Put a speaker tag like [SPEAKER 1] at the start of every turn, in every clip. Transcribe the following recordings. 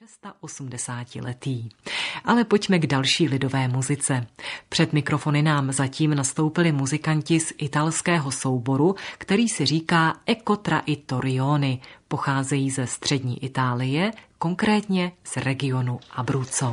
[SPEAKER 1] 680-letý. Ale pojďme k další lidové muzice. Před mikrofony nám zatím nastoupili muzikanti z italského souboru, který si říká Ecotra i Torioni. Pocházejí ze střední Itálie, konkrétně z regionu Abruzzo.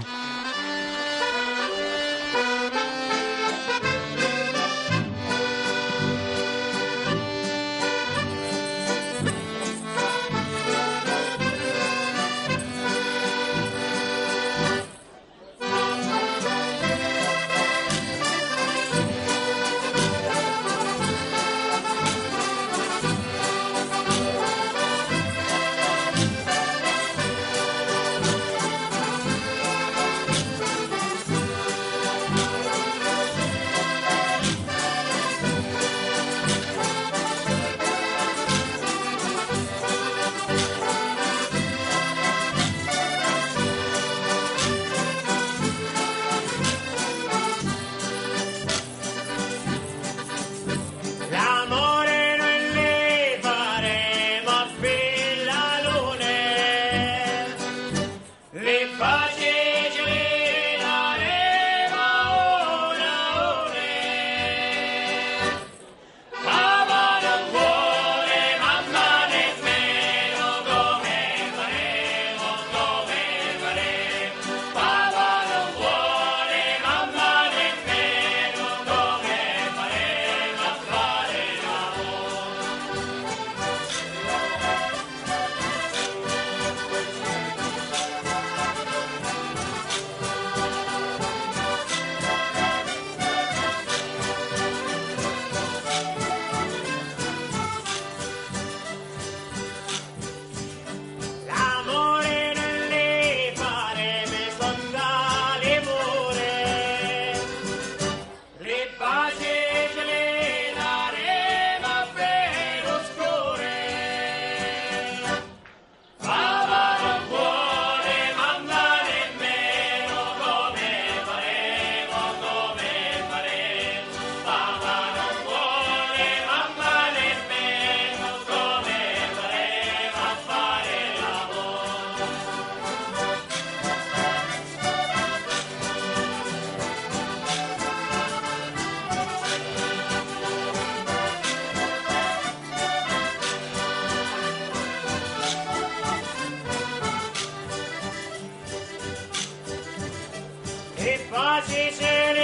[SPEAKER 2] Rajesh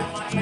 [SPEAKER 2] you.